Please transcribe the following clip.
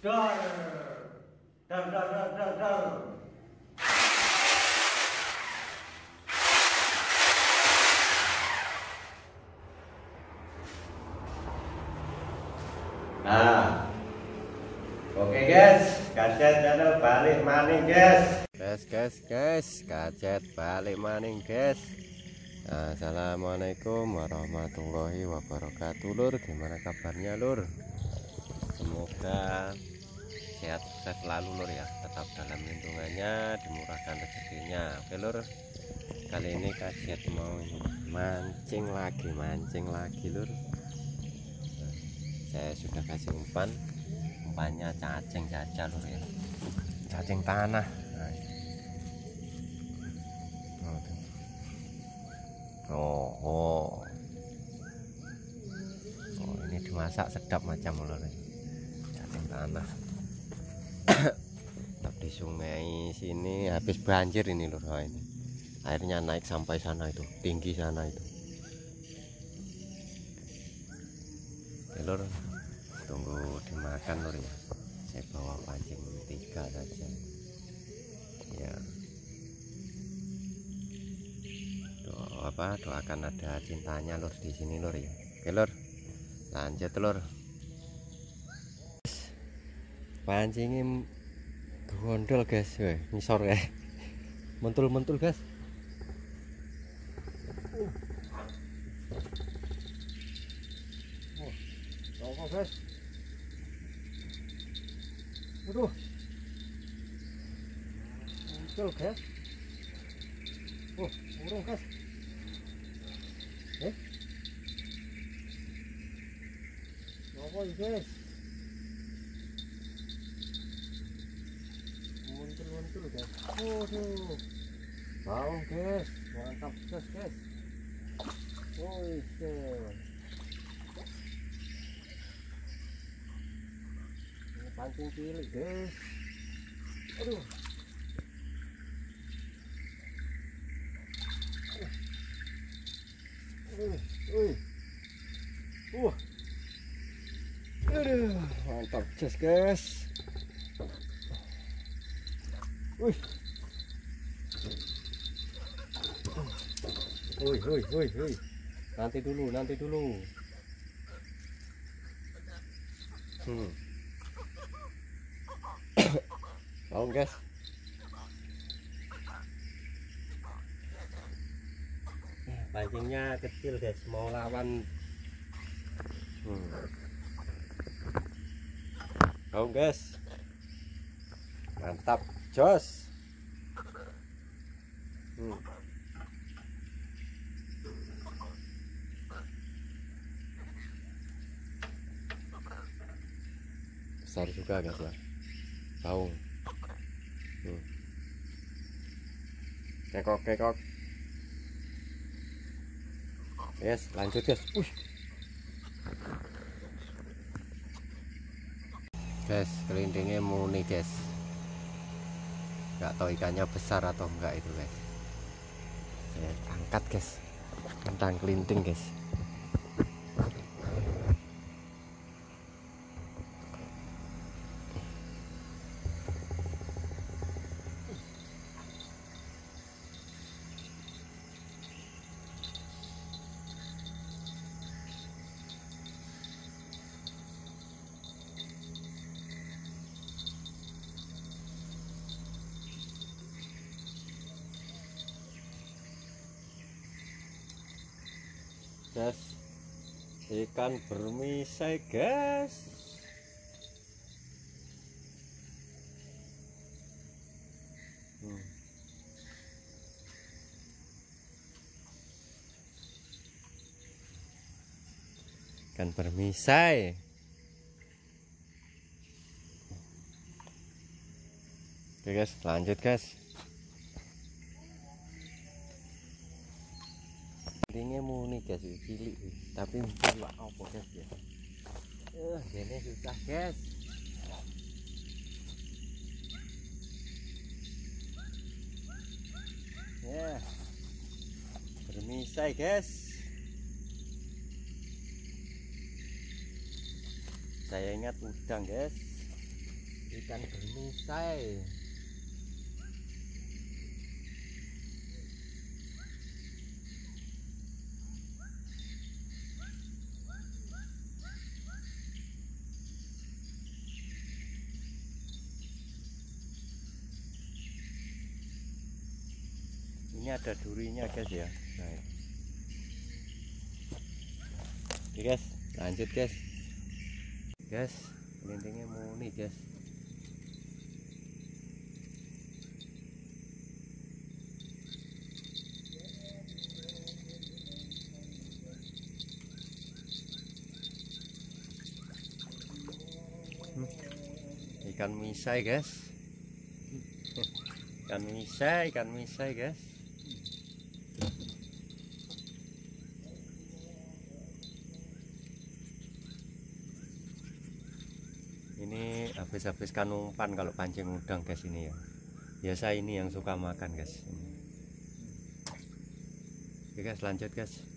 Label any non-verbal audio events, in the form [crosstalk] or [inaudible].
Dor. Dor, dor, dor, dor, dor. Nah, oke guys, kaset channel balik maning guys. Guys, guys, guys, kaget balik maning guys. Assalamualaikum warahmatullahi wabarakatuh lur Gimana kabarnya lur Semoga sehat sukses selalu lur ya Tetap dalam lindungannya Dimurahkan rezekinya Oke lur Kali ini kaget mau mancing lagi Mancing lagi lur Nah, Saya sudah kasih umpan Umpannya cacing saja lur ya Cacing tanah nah, Oh. Oh, oh. Ini dimasak sedap macam lor. Cacing tanah. Tetap di sungai sini habis banjir ini lur. Ini. Airnya naik sampai sana itu, tinggi sana itu. Oke, lur. Tunggu dimakan lur ya. Saya bawa pancing tiga saja. Ya. Doa apa doakan ada cintanya lur di sini lur ya oke lur lanjut lur pancingin gondol guys weh ngisor ya mentul mentul guys Apa guys? Aduh. Muncul guys. Oh, burung guys. Eh? Apa guys? Muncul-muncul guys. Waduh. Bau guys. Mantap guys guys. Guys. Ini pancing cilik guys aduh Uh, uh, uh. Aduh, mantap guys. Wih, wih, wih, wih. Nanti dulu, nanti dulu. hmm. [coughs] Mau guys pancingnya kecil guys mau lawan hmm. Mau guys mantap jos hmm. besar juga guys ya baung hmm. kekok kekok yes lanjut guys Ush. guys kelindingnya murni guys nggak tahu ikannya besar atau enggak itu guys. Saya angkat guys. Tentang kelinting guys guys ikan bermisai guys Hmm. ikan bermisai oke guys lanjut guys Ini muni guys, iki cilik tapi cilik apa guys ya? Eh, ini susah guys. Ya, bermisai guys. Saya ingat udang guys. ikan bermisai ini ada durinya guys ya. Nah. oke guys lanjut guys. Guys lintingnya muni guys. Hmm. ikan misai guys. [laughs] Ikan misai ikan misai guys ini habis-habis kanumpan kalau pancing udang guys ini ya. Biasa ini yang suka makan guys. Oke guys lanjut guys